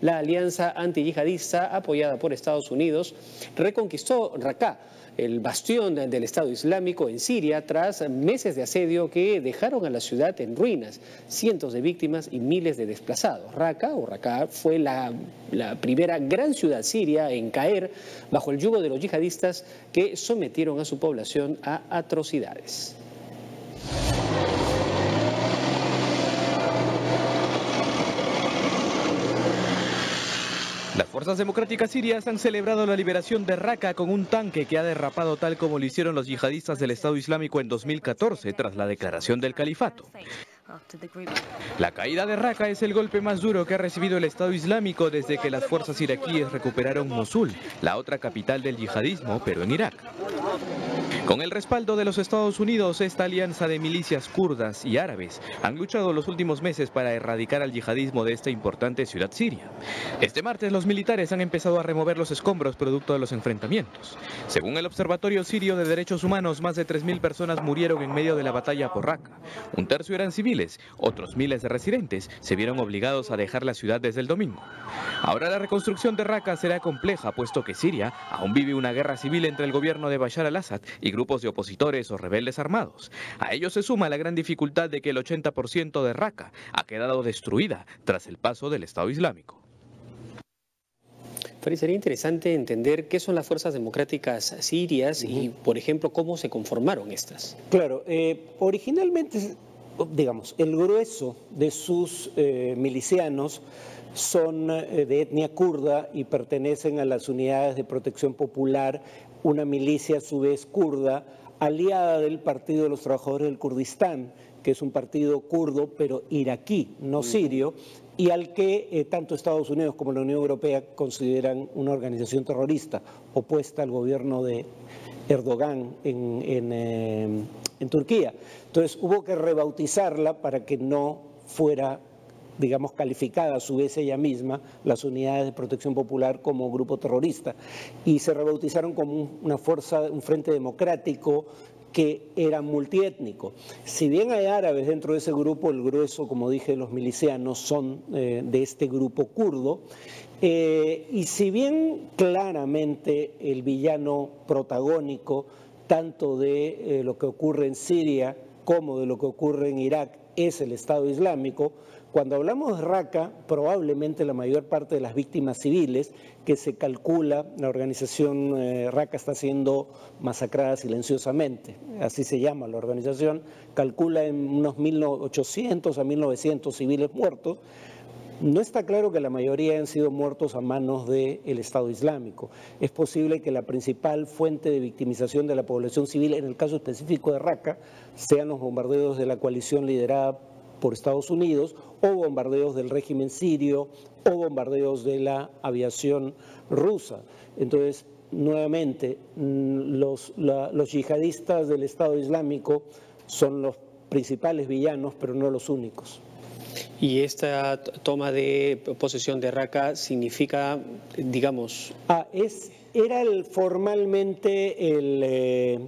La alianza antiyihadista apoyada por Estados Unidos reconquistó Raqqa, el bastión del Estado Islámico en Siria, tras meses de asedio que dejaron a la ciudad en ruinas, cientos de víctimas y miles de desplazados. Raqqa o Raqqa fue la, la primera gran ciudad siria en caer bajo el yugo de los yihadistas que sometieron a su población a atrocidades. Las fuerzas democráticas sirias han celebrado la liberación de Raqqa con un tanque que ha derrapado tal como lo hicieron los yihadistas del Estado Islámico en 2014 tras la declaración del califato. La caída de Raqqa es el golpe más duro que ha recibido el Estado Islámico desde que las fuerzas iraquíes recuperaron Mosul, la otra capital del yihadismo, pero en Irak. Con el respaldo de los Estados Unidos, esta alianza de milicias kurdas y árabes han luchado los últimos meses para erradicar al yihadismo de esta importante ciudad siria. Este martes los militares han empezado a remover los escombros producto de los enfrentamientos. Según el Observatorio Sirio de Derechos Humanos, más de 3.000 personas murieron en medio de la batalla por Raqqa. Un tercio eran civiles, otros miles de residentes se vieron obligados a dejar la ciudad desde el domingo. Ahora la reconstrucción de Raqqa será compleja, puesto que Siria aún vive una guerra civil entre el gobierno de Bashar al-Assad y grupos de opositores o rebeldes armados. A ello se suma la gran dificultad de que el 80% de Raqqa ha quedado destruida tras el paso del Estado Islámico. Fari, sería interesante entender qué son las fuerzas democráticas sirias uh -huh. y, por ejemplo, cómo se conformaron estas. Claro, eh, originalmente, digamos, el grueso de sus eh, milicianos son eh, de etnia kurda y pertenecen a las unidades de protección popular, una milicia a su vez kurda, aliada del Partido de los Trabajadores del Kurdistán, que es un partido kurdo pero iraquí, no sirio, y al que eh, tanto Estados Unidos como la Unión Europea consideran una organización terrorista opuesta al gobierno de Erdogan en, en, eh, en Turquía. Entonces hubo que rebautizarla para que no fuera digamos, calificada a su vez ella misma, las unidades de protección popular como grupo terrorista, y se rebautizaron como una fuerza, un frente democrático que era multiétnico. Si bien hay árabes dentro de ese grupo, el grueso, como dije, los milicianos son eh, de este grupo kurdo, eh, y si bien claramente el villano protagónico, tanto de eh, lo que ocurre en Siria como de lo que ocurre en Irak, es el Estado Islámico, cuando hablamos de Raqqa, probablemente la mayor parte de las víctimas civiles que se calcula, la organización eh, Raqqa está siendo masacrada silenciosamente, así se llama la organización, calcula en unos 1.800 a 1.900 civiles muertos, no está claro que la mayoría hayan sido muertos a manos del Estado Islámico. Es posible que la principal fuente de victimización de la población civil, en el caso específico de Raqqa, sean los bombardeos de la coalición liderada por Estados Unidos o bombardeos del régimen sirio o bombardeos de la aviación rusa. Entonces, nuevamente, la, los yihadistas del Estado Islámico son los principales villanos, pero no los únicos. Y esta toma de posesión de Raqqa significa, digamos... Ah, es, era formalmente el... Eh,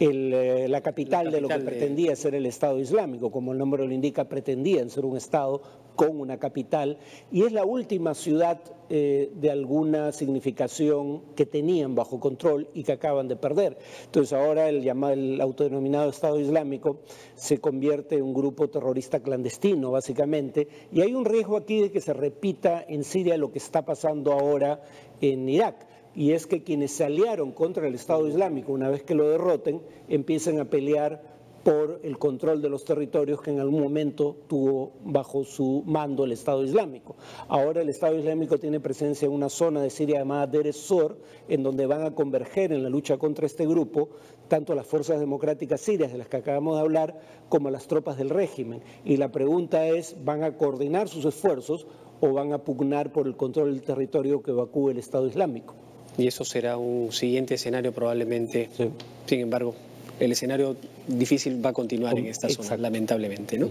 el, eh, la, capital la, capital de lo que de... pretendía ser el Estado Islámico, como el nombre lo indica, pretendían ser un Estado con una capital, y es la última ciudad eh, de alguna significación que tenían bajo control y que acaban de perder. Entonces ahora el, llamado, el autodenominado Estado Islámico se convierte en un grupo terrorista clandestino, básicamente, y hay un riesgo aquí de que se repita en Siria lo que está pasando ahora en Irak y es que quienes se aliaron contra el Estado Islámico, una vez que lo derroten, empiezan a pelear por el control de los territorios que en algún momento tuvo bajo su mando el Estado Islámico. Ahora el Estado Islámico tiene presencia en una zona de Siria llamada Deir ez-Zor, en donde van a converger en la lucha contra este grupo tanto las fuerzas democráticas sirias de las que acabamos de hablar como las tropas del régimen. Y la pregunta es, ¿van a coordinar sus esfuerzos o van a pugnar por el control del territorio que evacúe el Estado Islámico? Y eso será un siguiente escenario probablemente. Sí. Sin embargo, el escenario difícil va a continuar en esta zona, lamentablemente, ¿no?